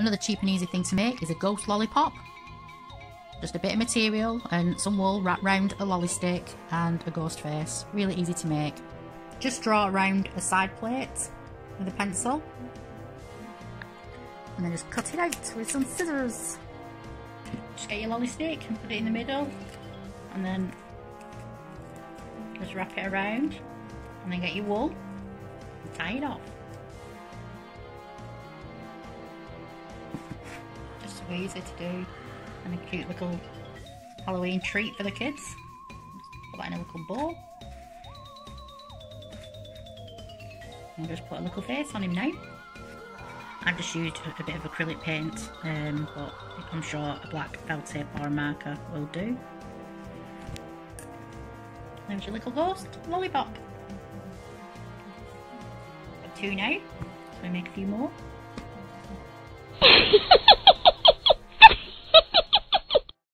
Another cheap and easy thing to make is a ghost lollipop. Just a bit of material and some wool wrapped round a lolly stick and a ghost face. Really easy to make. Just draw around a side plate with a pencil. And then just cut it out with some scissors. Just get your lolly stick and put it in the middle. And then just wrap it around. And then get your wool and tie it off. Easy to do and a cute little Halloween treat for the kids. Put that in a little bowl. And just put a little face on him now. I've just used a bit of acrylic paint, um, but I'm sure a black felt tape or a marker will do. There's your little ghost lollipop. Got two now, so we make a few more.